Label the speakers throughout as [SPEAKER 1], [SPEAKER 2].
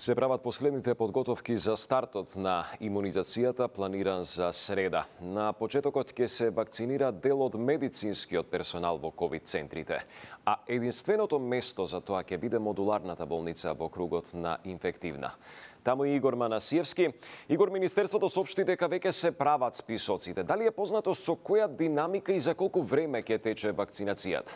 [SPEAKER 1] Се прават последните подготовки за стартот на имунизацијата планиран за среда. На почетокот ќе се вакцинира дел од медицинскиот персонал во ковид центрите, а единственото место за тоа ќе биде модуларната болница во кругот на инфективна. Таму и Игор Манасиевски. Игор, Министерството соопшти дека веќе се прават списоците. Дали е познато со која динамика и за колку време ќе тече вакцинацијата?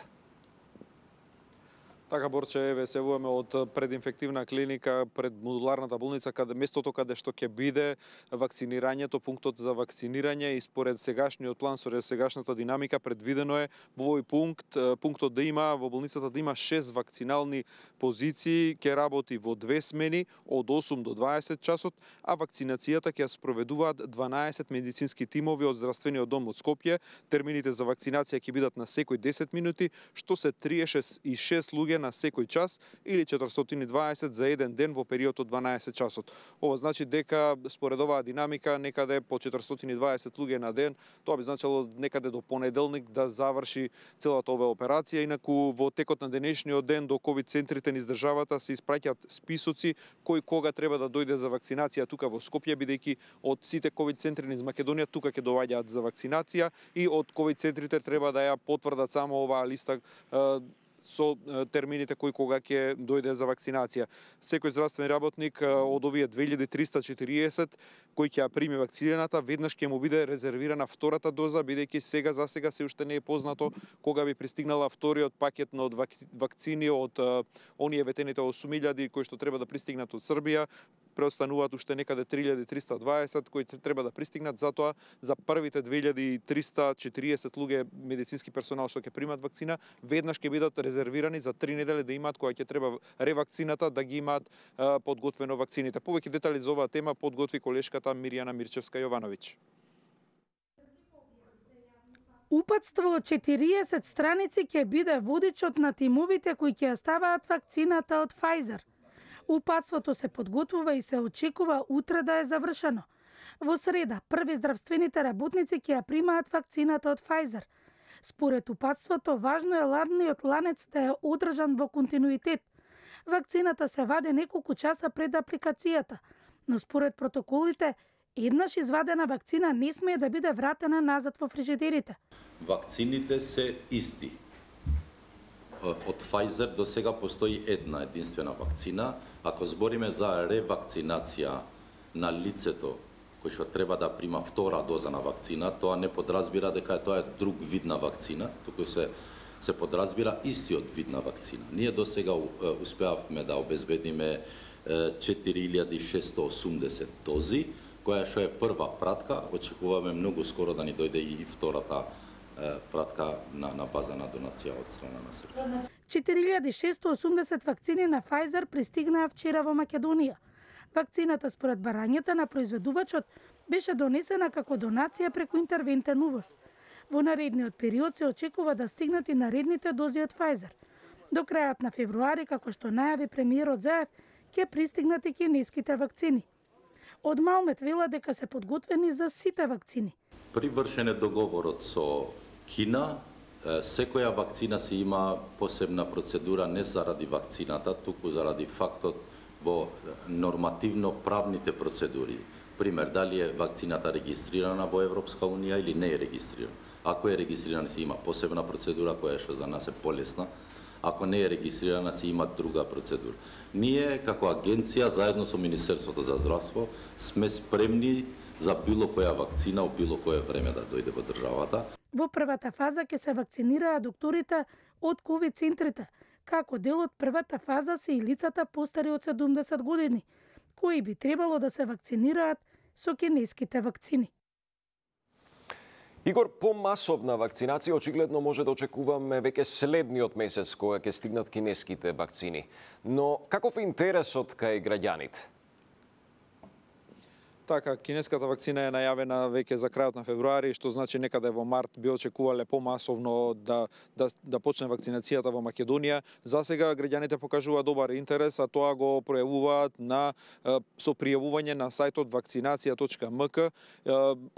[SPEAKER 2] Така Борче, еве се вуеме од прединфективна клиника пред модуларната болница каде местото каде што ќе биде вакцинирањето, пунктот за вакцинирање и според сегашниот план, според сегашната динамика предвидено е во овој пункт пунктот да има во болницата да има 6 вакцинални позиции, ќе работи во две смени од 8 до 20 часот, а вакцинацијата ќе спроведуваат 12 медицински тимови од здравствениот дом од Скопје. Термините за вакцинација ќе бидат на секој 10 минути, што се 36 луѓе на секој час или 420 за еден ден во период од 12 часот. Ова значи дека според оваа динамика некаде по 420 луѓе на ден, тоа би значило некаде до понеделник да заврши целата оваа операција. Инаку во текот на денешниот ден до ковид центрите низ државата се испраќаат списоци кој кога треба да дојде за вакцинација тука во Скопје бидејќи од сите ковид центри низ Македонија тука ќе доаѓаат за вакцинација и од ковид центрите треба да ја потврдат само оваа листа со термините кои кога ќе дојде за вакцинација. Секој здравствен работник од овие 2340 кои ќе ја прими вакцината, веднаш ќе му биде резервирана втората доза, бидејќи сега за сега се уште не е познато кога би пристигнала вториот пакет од вакцини од оние ветените 8000 кои што треба да пристигнат од Србија преостануваат уште некаде 3320 кои треба да пристигнат, затоа за првите 2340 луѓе медицински персонал што ќе примат вакцина, веднаш ќе бидат резервирани за три недели да имаат која ќе треба ревакцината да ги имаат подготвено вакцините. Повеќе детали за оваа тема подготви колешката Миријана Мирчевска Јовановиќ.
[SPEAKER 3] Упатство од 40 страници ќе биде водичот на тимовите кои ќе ставаат вакцината од Pfizer – Упатството се подготвува и се очекува утре да е завршено. Во среда, први здравствените работници ќе ја примаат вакцината од Pfizer. Според упатството, важно е ладниот ланец да е одржан во континуитет. Вакцината се ваде неколку часа пред апликацијата, но според протоколите, еднаш извадена вакцина не смее да биде вратена назад во фрижидерите.
[SPEAKER 4] Вакцините се исти од Pfizer до сега постои една единствена вакцина. Ако збориме за ревакцинација на лицето кој што треба да прима втора доза на вакцина, тоа не подразбира дека тоа е друг вид на вакцина, туку се се подразбира истиот вид на вакцина. Ние до сега успеавме да обезбедиме 4680 дози, која што е прва пратка, очекуваме многу скоро да ни дојде и втората пратка на, на база на донација од страна на Србија.
[SPEAKER 3] 4680 вакцини на Pfizer пристигнаа вчера во Македонија. Вакцината според барањата на произведувачот беше донесена како донација преку интервентен увоз. Во наредниот период се очекува да стигнат и наредните дози од Pfizer. До крајот на февруари, како што најави премиерот Заев, ќе пристигнат и кинеските вакцини. Од Малмет вела дека се подготвени за сите вакцини.
[SPEAKER 4] Привршен е договорот со Кина, секоја вакцина си има посебна процедура не заради вакцината, туку заради фактот во нормативно правните процедури. Пример, дали е вакцината регистрирана во Европска Унија или не е регистрирана. Ако е регистрирана, си има посебна процедура која што за нас е полесна. Ако не е регистрирана, си има друга процедура. Ние, како агенција, заедно со Министерството за здравство, сме спремни за било која вакцина, било кое време да дојде во државата.
[SPEAKER 3] Во првата фаза ќе се вакцинираа докторите од ковид центрите. Како дел од првата фаза се и лицата постари од 70 години, кои би требало да се вакцинираат со кинеските вакцини.
[SPEAKER 1] Игор, по-масовна вакцинација очигледно може да очекуваме веќе следниот месец кога ќе стигнат кинеските вакцини. Но каков е интересот кај граѓаните?
[SPEAKER 2] Така, кинеската вакцина е најавена веќе за крајот на февруари, што значи некаде да во март би очекувале помасовно да, да, да почне вакцинацијата во Македонија. За сега граѓаните покажуваат добар интерес, а тоа го пројавуваат на со пријавување на сајтот вакцинација.мк.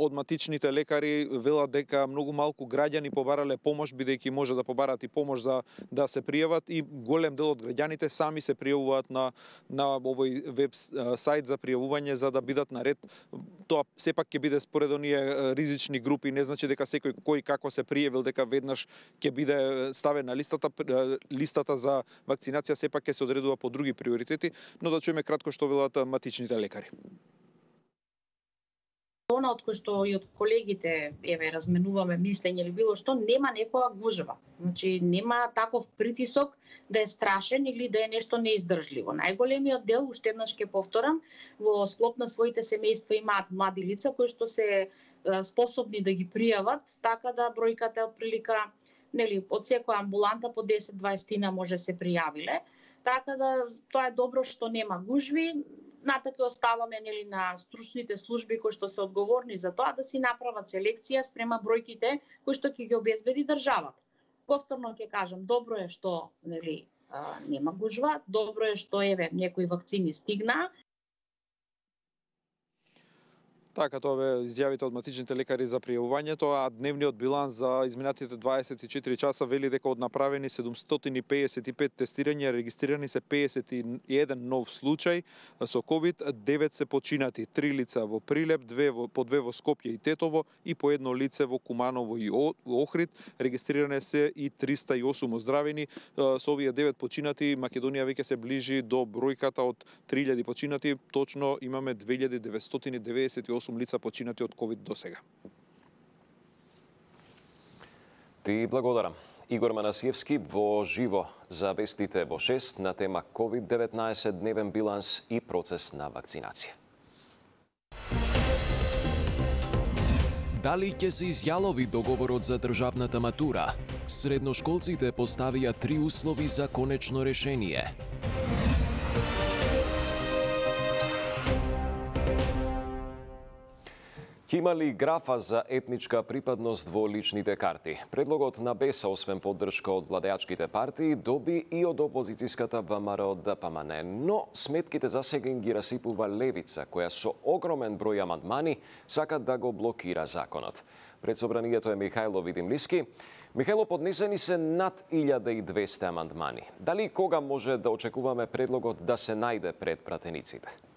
[SPEAKER 2] Од матичните лекари велат дека многу малку граѓани побарале помош бидејќи може да побарат и помош за да се пријават и голем дел од граѓаните сами се пријавуваат на на овој веб сајт за пријавување за да бидат наред пред, тоа сепак ќе биде според оние ризични групи, не значи дека секој кој како се пријавил дека веднаш ќе биде ставен на листата, листата за вакцинација сепак ќе се одредува по други приоритети, но да чуеме кратко што велат матичните лекари
[SPEAKER 5] она од кој што и од колегите еве разменуваме мислење или било што нема некоја гужва. Значи нема таков притисок да е страшен или да е нешто неиздржливо. Најголемиот дел, уште еднаш ќе повторам, во склоп на своите семејства имаат млади лица кои што се способни да ги пријават, така да бројката е отприлика нели од секоја амбуланта по 10-20 може се пријавиле. Така да тоа е добро што нема гужви, натака оставаме нели на стручните служби кои што се одговорни за тоа да си направат селекција спрема бројките кои што ќе ги обезбеди државата. Повторно ќе кажам, добро е што нели нема гужва, добро е што еве некои вакцини стигнаа,
[SPEAKER 2] Така, тоа бе изјавите од матичните лекари за пријавувањето, а дневниот биланс за изминатите 24 часа вели дека од направени 755 тестирања регистрирани се 51 нов случај со COVID, 9 се починати, 3 лица во Прилеп, 2 во, по 2 во Скопје и Тетово и по едно лице во Куманово и Охрид. Регистриране се и 308 оздравени. Со овие 9 починати Македонија веќе се ближи до бројката од 3000 починати, точно имаме 2998 8 лица починати од ковид до сега.
[SPEAKER 1] Ти благодарам. Игор Манасиевски во живо за вестите во 6 на тема COVID-19 дневен биланс и процес на вакцинација.
[SPEAKER 6] Дали ќе се изјалови договорот за државната матура? Средношколците поставија три услови за конечно решение.
[SPEAKER 1] Има ли графа за етничка припадност во личните карти? Предлогот на БЕСА, освен поддршка од владеачките партии, доби и од опозицијската ВМРО ДПМН, но сметките за сега ги расипува Левица, која со огромен број амандмани сака да го блокира законот. Пред собранието е Михајло Видимлиски. Михајло, поднесени се над 1200 амандмани. Дали и кога може да очекуваме предлогот да се најде пред пратениците?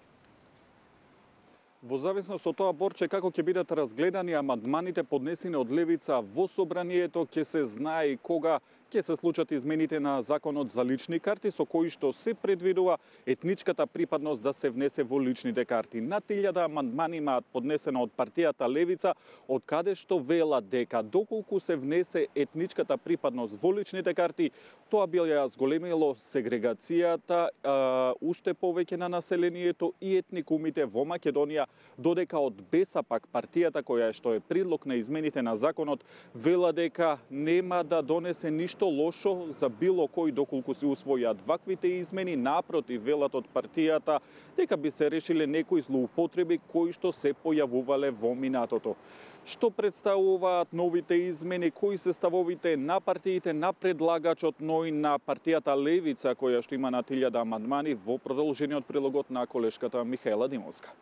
[SPEAKER 7] Во зависност од тоа борче како ќе бидат разгледани амандманите поднесени од левица во собранието, ќе се знае кога ќе се случат измените на законот за лични карти со кои што се предвидува етничката припадност да се внесе во личните карти. На 1000 амандмани имаат поднесено од партијата Левица, од каде што вела дека доколку се внесе етничката припадност во личните карти, тоа би ја зголемило сегрегацијата а, уште повеќе на населението и етникумите во Македонија, додека од Беса пак партијата која што е предлог на измените на законот вела дека нема да донесе ништо ништо лошо за било кој доколку се усвојат ваквите измени, напротив, велат од партијата дека би се решиле некои злоупотреби кои што се појавувале во минатото. Што представуваат новите измени, кои се ставовите на партиите, на предлагачот, но и на партијата Левица, која што има на тилјада амандмани во продолжениот прилогот на колешката Михаела Димовска.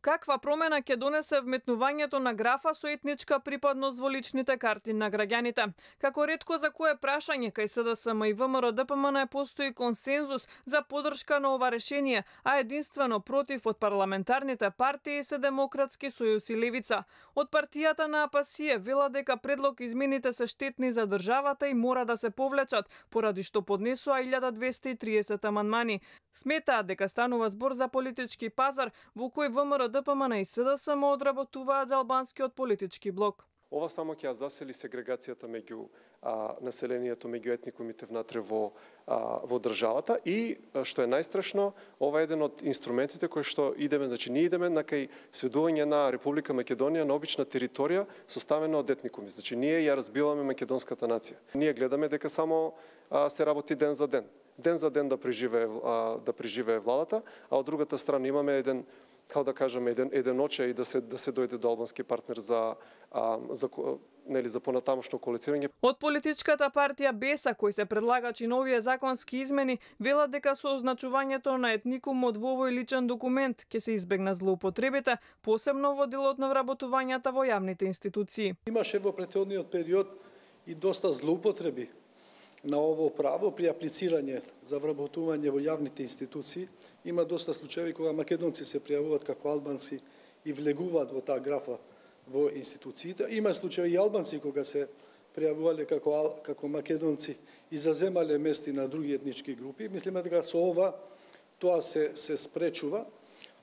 [SPEAKER 8] Каква промена ќе донесе вметнувањето на графа со етничка припадност во личните карти на граѓаните? Како ретко за кое прашање кај СДСМ и ВМРО ДПМН постои консензус за подршка на ова решение, а единствено против од парламентарните партии се Демократски сојуз и Левица. Од партијата на АПСИЕ вела дека предлог измените се штетни за државата и мора да се повлечат, поради што поднесува 1230 амандмани. Сметаат дека станува збор за политички пазар во кој ВМРО ДПМН и СДСМ одработуваат за албанскиот политички блок.
[SPEAKER 9] Ова само ќе ја засели сегрегацијата меѓу а, населението, меѓу етникумите внатре во, а, во државата и, што е најстрашно, ова е еден од инструментите кои што идеме, значи ние идеме на кај сведување на Република Македонија на обична територија составена од етникуми. Значи ние ја разбиваме македонската нација. Ние гледаме дека само а, се работи ден за ден ден за ден да преживее да преживее владата, а од другата страна имаме еден како да кажеме еден еден очај да се да се дојде до албански партнер за а, за нели за понатамошно коалицирање.
[SPEAKER 8] Од политичката партија Беса кој се предлагачи новие законски измени велат дека со означувањето на етникумот во овој личен документ ќе се избегна злоупотребите, посебно во делот на вработувањата во јавните институции.
[SPEAKER 10] Имаше во претходниот период и доста злоупотреби на ово право при аплицирање за вработување во јавните институции. Има доста случаи кога македонци се пријавуваат како албанци и влегуваат во таа графа во институциите. Има случаи и албанци кога се пријавувале како како македонци и заземале мести на други етнички групи. Мислиме дека со ова тоа се се спречува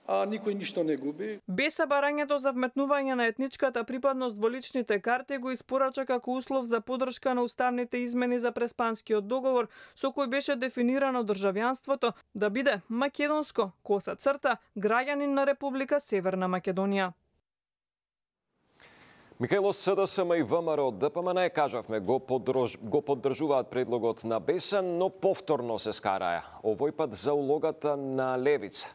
[SPEAKER 10] а никој ништо не губи.
[SPEAKER 8] Без барањето за вметнување на етничката припадност во личните карти го испорача како услов за подршка на уставните измени за преспанскиот договор со кој беше дефинирано државјанството да биде македонско, коса црта, граѓанин на Република Северна Македонија.
[SPEAKER 1] Михајло СДСМ и ВМРО ДПМН, кажавме, го, поддрж... го поддржуваат предлогот на Бесен, но повторно се скараја. Овој пат за улогата на Левица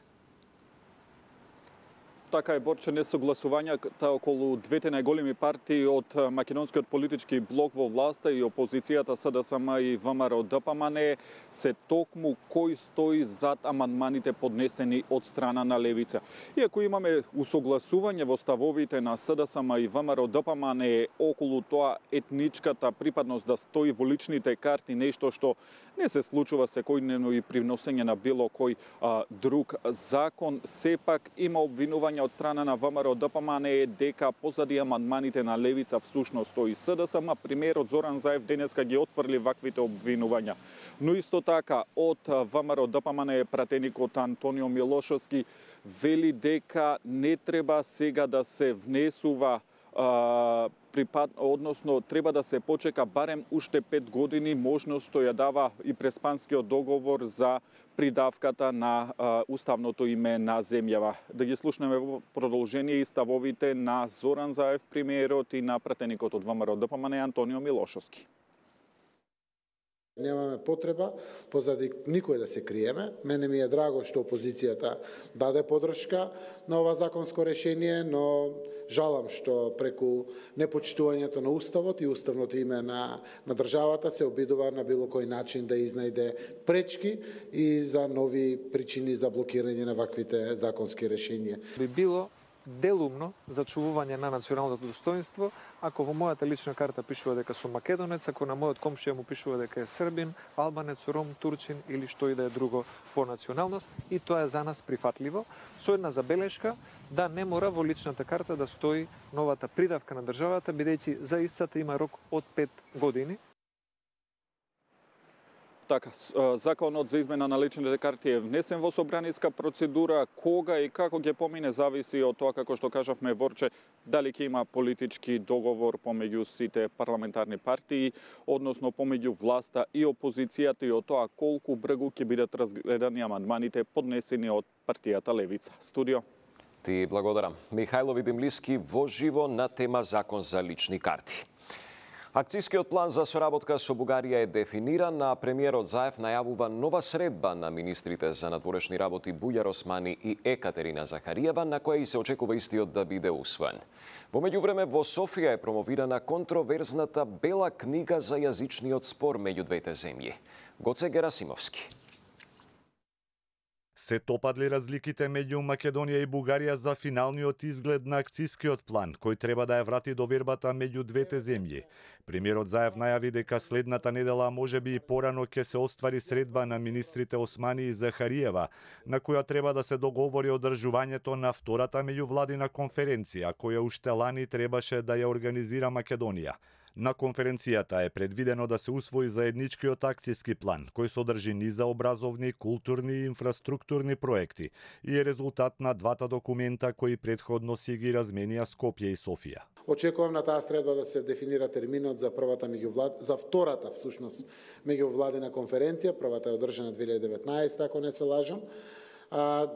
[SPEAKER 7] така е борче несогласувањата околу двете најголеми партии од македонскиот политички блок во власта и опозицијата СДСМ и ВМРО ДПМН се токму кој стои зад амандманите поднесени од страна на левица. Иако имаме усогласување во ставовите на СДСМ и ВМРО ДПМН околу тоа етничката припадност да стои во личните карти, нешто што не се случува секојдневно и привносење на било кој а, друг закон, сепак има обвинување од страна на ВМРО ДПМН е дека позади амандманите на Левица всушност стои СДСМ, примерот Зоран Заев денеска ги отфрли ваквите обвинувања. Но исто така од ВМРО ДПМН е пратеникот Антонио Милошовски вели дека не треба сега да се внесува припад, односно треба да се почека барем уште пет години можност што ја дава и преспанскиот договор за придавката на а, уставното име на земјава. Да ги слушнеме во продолжение и ставовите на Зоран Заев, премиерот и на пратеникот од ВМРО да ДПМН Антонио Милошовски.
[SPEAKER 11] Немаме потреба позади никој да се криеме. Мене ми е драго што опозицијата даде подршка на ова законско решение, но жалам што преку непочитувањето на Уставот и Уставното име на, на државата се обидува на било кој начин да изнајде пречки и за нови причини за блокирање на ваквите законски решенија.
[SPEAKER 12] Би било делумно зачувување на националното достоинство, ако во мојата лична карта пишува дека сум македонец, ако на мојот комшија му пишува дека е србин, албанец, ром, турчин или што и да е друго по националност, и тоа е за нас прифатливо, со една забелешка да не мора во личната карта да стои новата придавка на државата, бидејќи за истата има рок од 5 години,
[SPEAKER 7] Така, законот за измена на личните карти е внесен во собраниска процедура. Кога и како ќе помине зависи од тоа како што кажавме Борче, дали ќе има политички договор помеѓу сите парламентарни партии, односно помеѓу власта и опозицијата и од тоа колку бргу ќе бидат разгледани амандманите поднесени од партијата Левица. Студио.
[SPEAKER 1] Ти благодарам. Михајло Видимлиски во живо на тема Закон за лични карти. Акцијскиот план за соработка со Бугарија е дефиниран, а премиерот Заев најавува нова средба на министрите за надворешни работи Бујар Османи и Екатерина Захариева, на која и се очекува истиот да биде усвоен. Во меѓувреме во Софија е промовирана контроверзната Бела книга за јазичниот спор меѓу двете земји. Гоце Герасимовски.
[SPEAKER 13] Се топадли разликите меѓу Македонија и Бугарија за финалниот изглед на акцискиот план, кој треба да ја врати довербата меѓу двете земји. Премиерот Заев најави дека следната недела може би и порано ќе се оствари средба на министрите Османи и Захариева, на која треба да се договори одржувањето на втората меѓувладина конференција, која уште лани требаше да ја организира Македонија. На конференцијата е предвидено да се усвои заедничкиот акцијски план, кој содржи низа образовни, културни и инфраструктурни проекти и е резултат на двата документа кои предходно си ги разменија Скопје и Софија.
[SPEAKER 11] Очекувам на таа средба да се дефинира терминот за првата меѓувлад за втората всушност меѓувладена конференција, првата е одржана 2019, ако не се лажам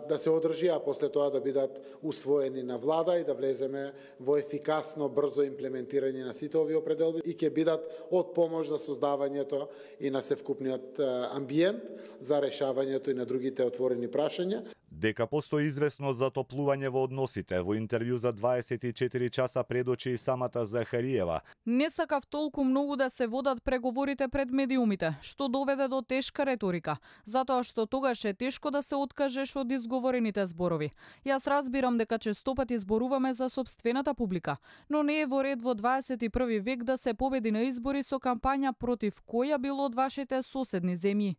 [SPEAKER 11] да се одржи, а после тоа да бидат усвоени на влада и да влеземе во ефикасно, брзо имплементирање на сите овие определби и ќе бидат од помош за создавањето и на севкупниот амбиент за решавањето и на другите отворени прашања.
[SPEAKER 13] Дека постои известно затоплување во односите, во интервју за 24 часа предочи и самата Захариева.
[SPEAKER 14] Не сакав толку многу да се водат преговорите пред медиумите, што доведе до тешка реторика, затоа што тогаш е тешко да се откажеш од изговорените зборови. Јас разбирам дека честопати зборуваме за собствената публика, но не е во ред во 21 век да се победи на избори со кампања против која било од вашите соседни земји.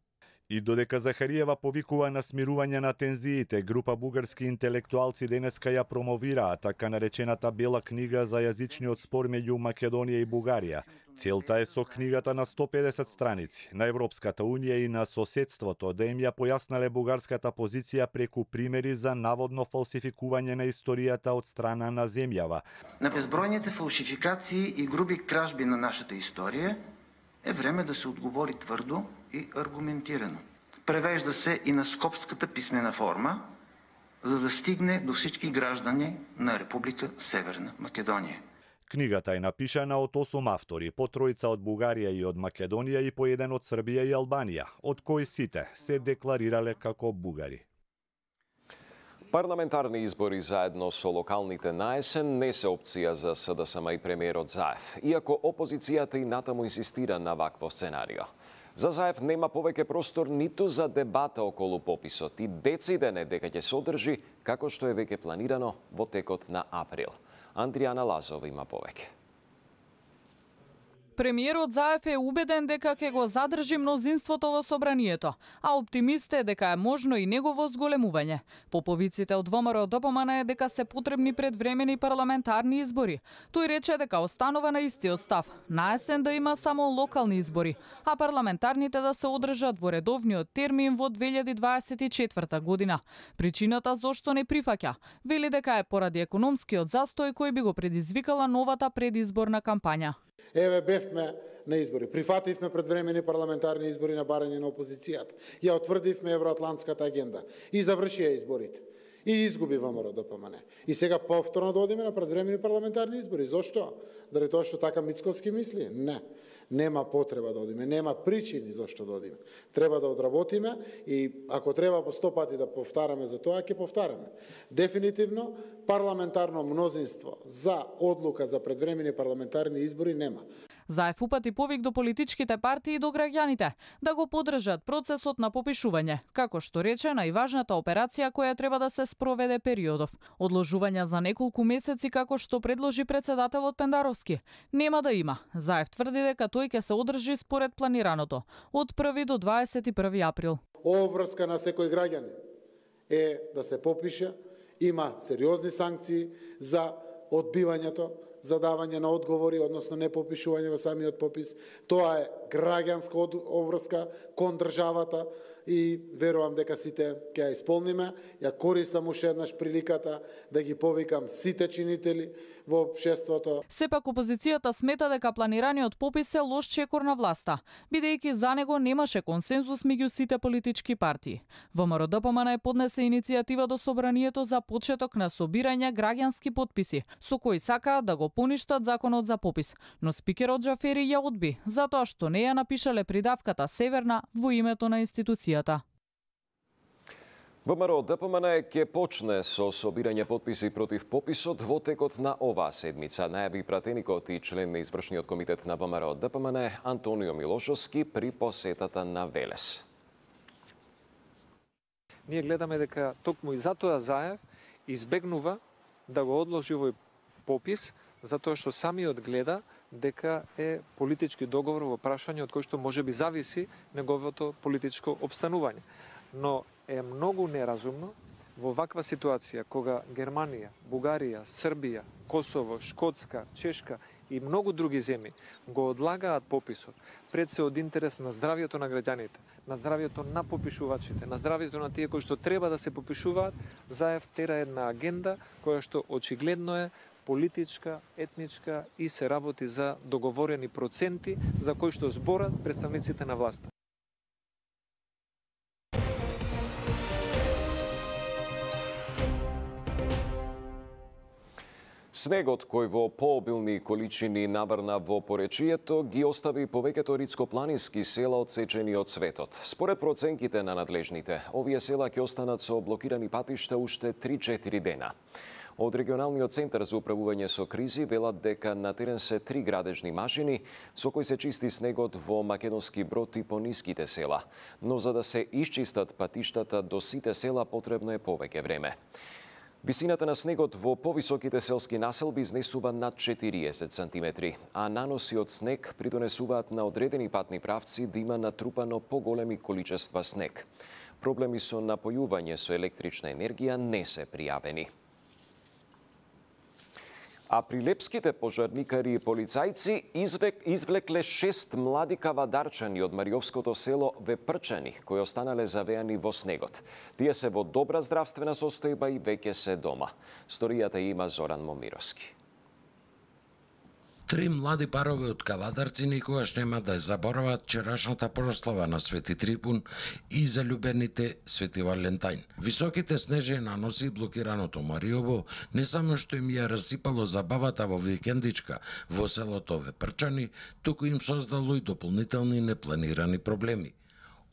[SPEAKER 13] И додека Захариева повикува на смирување на тензиите, група бугарски интелектуалци денеска ја промовираа така наречената бела книга за јазичниот спор меѓу Македонија и Бугарија. Целта е со книгата на 150 страници на Европската унија и на соседството да им ја појаснале бугарската позиција преку примери за наводно фалсификување на историјата од страна на земјава.
[SPEAKER 15] На безбројните фалшификации и груби кражби на нашата историја е време да се одговори тврдо и аргументирано. Превежда се и на скопската писмена форма, за да стигне до всички граждани на Република Северна Македонија.
[SPEAKER 13] Книгата е напишана од 8 автори, по тројца од Бугарија и од Македонија и по еден од Србија и Албанија, од кои сите се декларирале како бугари.
[SPEAKER 1] Парламентарни избори заедно со локалните наесен не се опција за СДСМ и премиерот Заев, иако опозицијата и натаму инсистира на вакво сценарио. За Заев нема повеќе простор ниту за дебата околу пописот и дециден е дека ќе се одржи како што е веќе планирано во текот на април. Андријана Лазова има повеќе.
[SPEAKER 14] Премиерот Заев е убеден дека ќе го задржи мнозинството во собранието, а оптимист е дека е можно и негово зголемување. Поповиците од ВМРО допомана е дека се потребни предвремени парламентарни избори. Тој рече дека останува на истиот став. На есен да има само локални избори, а парламентарните да се одржат во редовниот термин во 2024 година. Причината зошто не прифаќа, вели дека е поради економскиот застој кој би го предизвикала новата предизборна кампања.
[SPEAKER 11] Еве бевме на избори. Прифативме предвремени парламентарни избори на барање на опозицијата. Ја отврдивме евроатлантската агенда и завршија изборите. И изгуби ВМРО ДПМН. И сега повторно да одиме на предвремени парламентарни избори. Зошто? Дали тоа што така Мицковски мисли? Не. Нема потреба да одиме, нема причини зашто да одиме. Треба да одработиме и ако треба по сто пати да повтараме за тоа, ќе повтараме. Дефинитивно, парламентарно мнозинство за одлука за предвремени парламентарни избори нема.
[SPEAKER 14] Заев упати повик до политичките партии и до граѓаните да го подржат процесот на попишување, како што рече најважната операција која треба да се спроведе периодов. Одложување за неколку месеци како што предложи председателот Пендаровски. Нема да има. Заев тврди дека тој ќе се одржи според планираното од 1 до 21 април.
[SPEAKER 11] Оврска на секој граѓанин е да се попише, има сериозни санкции за одбивањето, за давање на одговори, односно не попишување во самиот попис. Тоа е граѓанска обврска кон државата и верувам дека сите ќе ја исполниме. Ја користам уште еднаш приликата да ги повикам сите чинители во општеството.
[SPEAKER 14] Сепак опозицијата смета дека планираниот попис е лош чекор на власта, бидејќи за него немаше консензус меѓу сите политички партии. ВМРО ДПМН е поднесе иницијатива до собранието за почеток на собирање граѓански подписи, со кои сакаат да го поништат законот за попис, но спикерот Джафери ја одби, затоа што не ја напишале придавката Северна во името на институцијата.
[SPEAKER 1] ВМРО ДПМН ќе почне со собирање подписи против пописот во текот на оваа седмица, најави пратеникот и член на извршниот комитет на ВМРО ДПМН Антонио Милошовски при посетата на Велес.
[SPEAKER 12] Ние гледаме дека токму и затоа Заев избегнува да го одложи овој попис, затоа што самиот гледа дека е политички договор во прашање од кој што може би зависи неговото политичко обстанување. Но е многу неразумно во ваква ситуација кога Германија, Бугарија, Србија, Косово, Шкотска, Чешка и многу други земји го одлагаат пописот пред се од интерес на здравјето на граѓаните, на здравјето на попишувачите, на здравјето на тие кои што треба да се попишуваат, заев тера една агенда која што очигледно е политичка, етничка и се работи за договорени проценти за кои што зборат представниците на власта.
[SPEAKER 1] Снегот кој во пообилни количини набрна во поречието ги остави повеќето рицкопланински села одсечени од светот. Според проценките на надлежните, овие села ќе останат со блокирани патишта уште 3-4 дена. Од регионалниот центар за управување со кризи велат дека на терен се три градежни машини со кои се чисти снегот во македонски брод и по ниските села. Но за да се исчистат патиштата до сите села потребно е повеќе време. Висината на снегот во повисоките селски населби изнесува над 40 сантиметри, а наноси од снег придонесуваат на одредени патни правци да има натрупано поголеми количества снег. Проблеми со напојување со електрична енергија не се пријавени. А прилепските пожарникари и полицајци извек, извлекле шест млади кавадарчани од Мариовското село Вепрчани, кои останале завеани во снегот. Тие се во добра здравствена состојба и веќе се дома. Сторијата има Зоран Момировски.
[SPEAKER 16] Три млади парови од Кавадарци никогаш нема да ја заборават вчерашната прослава на Свети Трипун и залюбените Свети Валентајн. Високите снежни наноси блокираното Мариово не само што им ја расипало забавата во викендичка во селото Вепрчани, туку им создало и дополнителни непланирани проблеми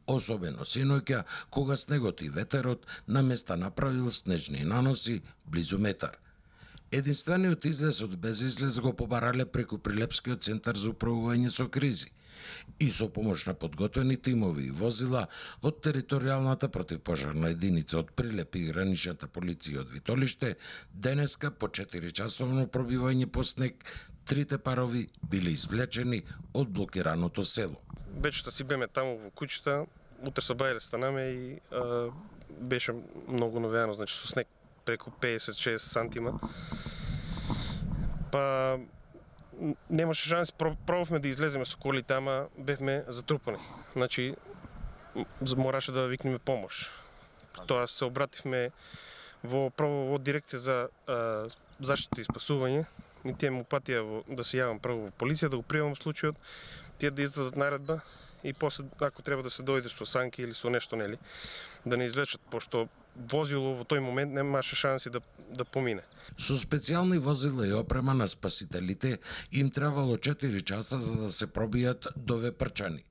[SPEAKER 16] особено синоќа, кога снегот и ветерот на места направил снежни наноси близу метар. Единствениот излез од безизлез го побарале преку Прилепскиот центар за управување со кризи и со помош на подготвени тимови и возила од територијалната противпожарна единица од Прилеп и граничната полиција од Витолиште, денеска по 4 часовно пробивање по снег, трите парови биле извлечени од блокираното село.
[SPEAKER 17] Вече си беме таму во куќата, утре со бајле станаме и а, беше многу новеано, значи со снег преку 50-60 сантима. Па немаше шанс, пробавме да излеземе со колите, ама бевме затрупани. Значи, мораше да викнеме помош. Тоа се обративме во прво во дирекција за а, заштита и спасување. И тие му патија во, да се јавам прво во полиција, да го приемам случајот, тие да издадат наредба и после ако треба да се дојде со санки или со нешто нели, да не излечат пошто возило во тој момент немаше шанси да, да помине.
[SPEAKER 16] Со специјални возила и опрема на спасителите им требало 4 часа за да се пробијат до Вепрчани.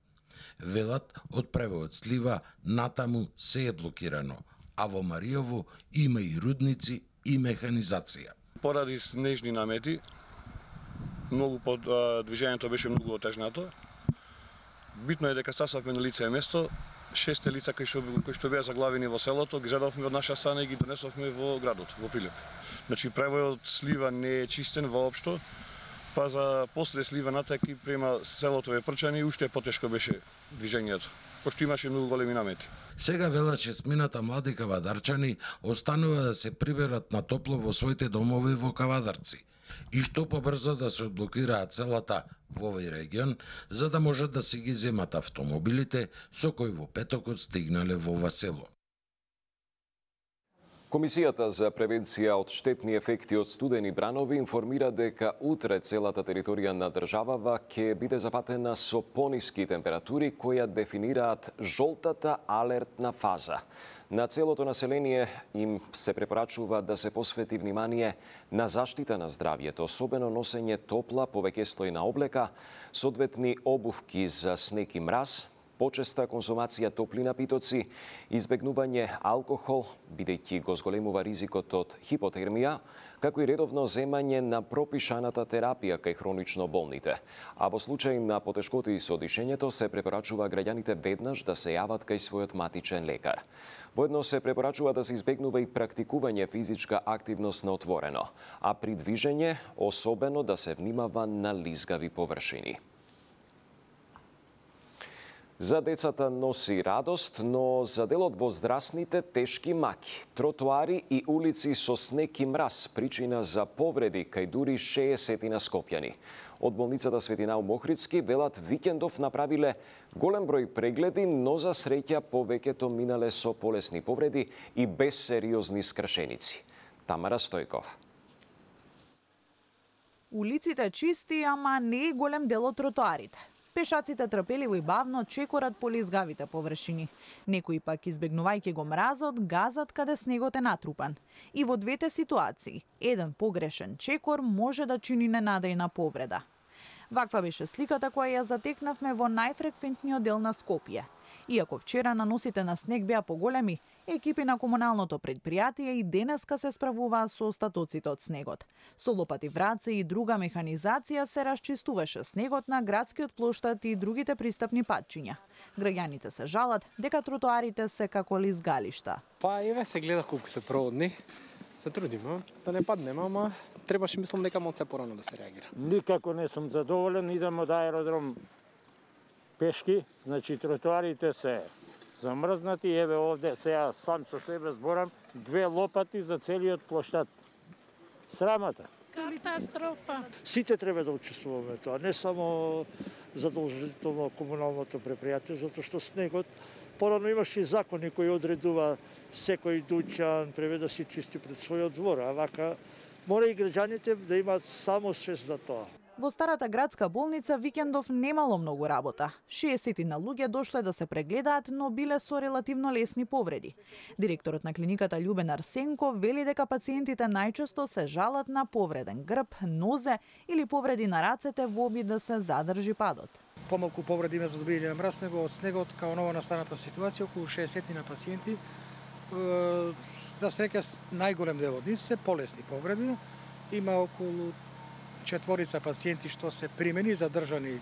[SPEAKER 16] Велат од превојот Слива натаму се е блокирано, а во Мариово има и рудници и механизација.
[SPEAKER 18] Поради снежни намети, многу под, движењето беше многу отежнато. Битно е дека стасавме на лице место, шесте лица кои што, кои што беа заглавени во селото, ги задавме од наша страна и ги донесовме во градот, во Прилеп. Значи, превојот слива не е чистен воопшто, па за после сливаната ки према селото е прчани, уште потешко беше движењето, пошто имаше многу големи намети.
[SPEAKER 16] Сега вела смината млади кавадарчани останува да се приберат на топло во своите домови во Кавадарци и што побрзо да се одблокираат целата во овој регион, за да можат да се ги земат автомобилите со кои во петокот стигнале во Васело.
[SPEAKER 1] Комисијата за превенција од штетни ефекти од студени бранови информира дека утре целата територија на државава ќе биде запатена со пониски температури која дефинираат жолтата алертна фаза. На целото население им се препорачува да се посвети внимание на заштита на здравјето, особено носење топла, повеќе стојна облека, соодветни обувки за снег и мраз, почеста консумација топли напитоци, избегнување алкохол, бидејќи го зголемува ризикот од хипотермија, како и редовно земање на пропишаната терапија кај хронично болните. А во случај на потешкоти со дишењето се препорачува граѓаните веднаш да се јават кај својот матичен лекар. Воедно се препорачува да се избегнува и практикување физичка активност на отворено, а при движење особено да се внимава на лизгави површини. За децата носи радост, но за делот возрастните тешки маки. Тротуари и улици со снег и мраз причина за повреди кај дури 60 на скопјани. Од болницата Светинау Мохридски велат викендов направиле голем број прегледи, но за среќа повеќето минале со полесни повреди и без сериозни скршеници. Тамара Стојкова.
[SPEAKER 19] Улиците чисти, ама не е голем дел од тротоарите. Пешаците трпеливо и бавно чекорат по лизгавите површини. Некои пак избегнувајќи го мразот, газат каде снегот е натрупан. И во двете ситуации, еден погрешен чекор може да чини ненадејна повреда. Ваква беше сликата која ја затекнавме во најфреквентниот дел на Скопје. Иако вчера наносите на снег беа поголеми, екипи на комуналното предпријатие и денеска се справуваа со остатоците од снегот. Со лопати враце и друга механизација се расчистуваше снегот на градскиот плоштад и другите пристапни патчиња. Граѓаните се жалат дека тротоарите се како лизгалишта.
[SPEAKER 2] Па еве се гледа колку се проводни. Се трудиме да не паднеме, ама требаше мислам дека малце порано да се реагира.
[SPEAKER 20] Никако не сум задоволен, идам од аеродром пешки, значи тротоарите се замрзнати, еве овде сега сам со себе зборам, две лопати за целиот площад. Срамата.
[SPEAKER 21] Катастрофа.
[SPEAKER 22] Сите треба да учествуваме тоа, не само задолжително комуналното предпријатие, затоа што снегот порано имаше и закони кои одредува секој дуќан преве да си чисти пред својот двор, а вака мора и граѓаните да имаат само свест за тоа.
[SPEAKER 19] Во старата градска болница викендов немало многу работа. 60 на луѓе дошле да се прегледаат, но биле со релативно лесни повреди. Директорот на клиниката Љубен Арсенко вели дека пациентите најчесто се жалат на повреден грб, нозе или повреди на рацете во обид да се задржи падот.
[SPEAKER 23] Помалку повреди има за добијање на мраз, него од снегот као нова настаната ситуација, околу 60 на пациенти. За среќа најголем дел од нив се полесни повреди. Има околу четворица пациенти што се примени задржани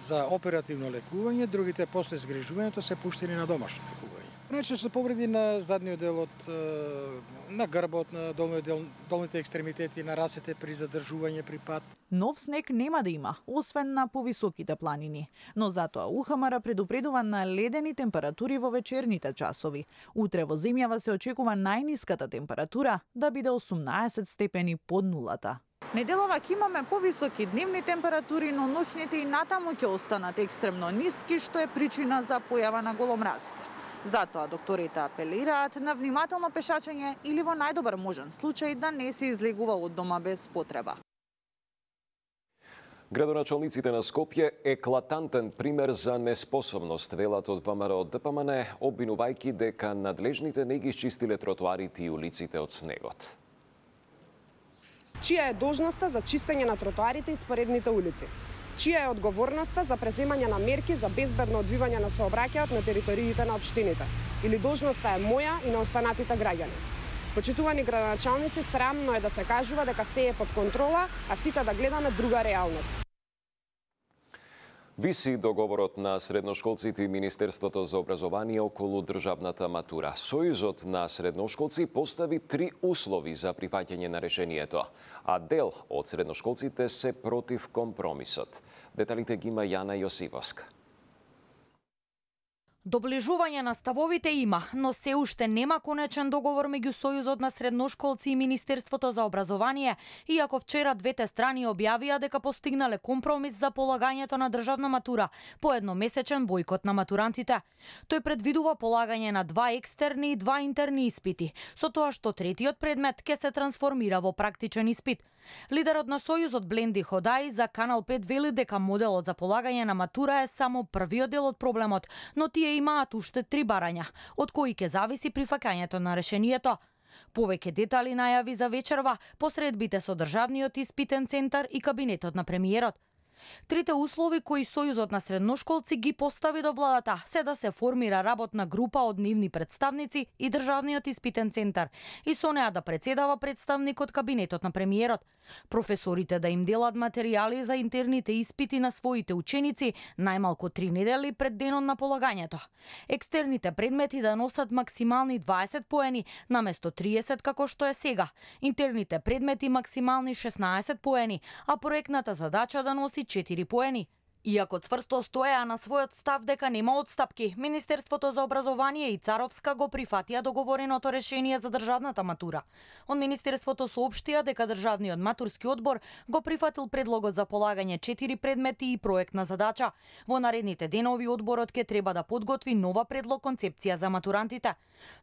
[SPEAKER 23] за оперативно лекување, другите после згрижувањето се пуштени на домашно лекување. Најчесто повреди на задниот дел од на грбот, на долниот дел, долните екстремитети, на рацете при задржување при пат.
[SPEAKER 19] Нов снег нема да има, освен на повисоките планини. Но затоа УХМР предупредува на ледени температури во вечерните часови. Утре во земјава се очекува најниската температура да биде 18 степени под нулата. Неделова ќе имаме повисоки дневни температури, но ноќните и натаму ќе останат екстремно ниски, што е причина за појава на голомразица. Затоа докторите апелираат на внимателно пешачење или во најдобар можен случај да не се излегува од дома без потреба.
[SPEAKER 1] Градоначалниците на Скопје еклатантен пример за неспособност, велат од ВМРО ДПМН, обвинувајќи дека надлежните не ги чистиле тротоарите и улиците од снегот
[SPEAKER 24] чија е должноста за чистење на тротоарите и споредните улици, чија е одговорноста за преземање на мерки за безбедно одвивање на сообраќајот на териториите на општините, или должноста е моја и на останатите граѓани. Почитувани градоначалници, срамно е да се кажува дека се е под контрола, а сите да гледаме друга реалност.
[SPEAKER 1] Виси договорот на средношколците и Министерството за образование околу државната матура. Сојузот на средношколци постави три услови за прифаќање на решението, а дел од средношколците се против компромисот. Деталите ги има Јана Јосивоска.
[SPEAKER 25] Доближување на ставовите има, но се уште нема конечен договор меѓу Сојузот на средношколци и Министерството за образование, иако вчера двете страни објавија дека постигнале компромис за полагањето на државна матура по едномесечен бојкот на матурантите. Тој предвидува полагање на два екстерни и два интерни испити, со тоа што третиот предмет ќе се трансформира во практичен испит. Лидерот на Сојузот Бленди Ходај за Канал 5 вели дека моделот за полагање на матура е само првиот дел од проблемот, но тие имаат уште три барања, од кои ќе зависи прифакањето на решението. Повеќе детали најави за вечерва посредбите со Државниот испитен центар и кабинетот на премиерот. Трите услови кои Сојузот на средношколци ги постави до владата се да се формира работна група од нивни представници и Државниот испитен центар и со неа да председава представник од кабинетот на премиерот. Професорите да им делат материјали за интерните испити на своите ученици најмалку три недели пред денот на полагањето. Екстерните предмети да носат максимални 20 поени наместо 30 како што е сега. Интерните предмети максимални 16 поени, а проектната задача да носи 4 поени. Иако цврсто стоеа на својот став дека нема отстапки, Министерството за образование и Царовска го прифатија договореното решение за државната матура. Од Министерството соопштија дека државниот матурски одбор го прифатил предлогот за полагање 4 предмети и проектна задача. Во наредните денови одборот ќе треба да подготви нова предлог концепција за матурантите.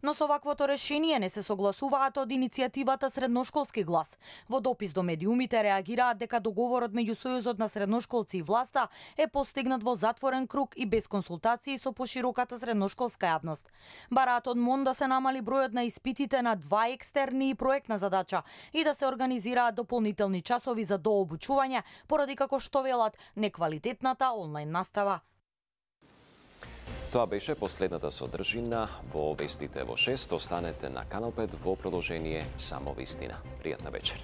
[SPEAKER 25] Но со ваквото решение не се согласуваат од иницијативата Средношколски глас. Во допис до медиумите реагираат дека договорот меѓу Сојузот на средношколци и власта е постигнат во затворен круг и без консултации со пошироката средношколска јавност. Бараат од МОН да се намали бројот на испитите на два екстерни и проектна задача и да се организираат дополнителни часови за дообучување, поради како што велат неквалитетната онлайн настава.
[SPEAKER 1] Тоа беше последната содржина во Вестите во 6. Останете на Канал 5 во продолжение само вистина. Пријатна вечер.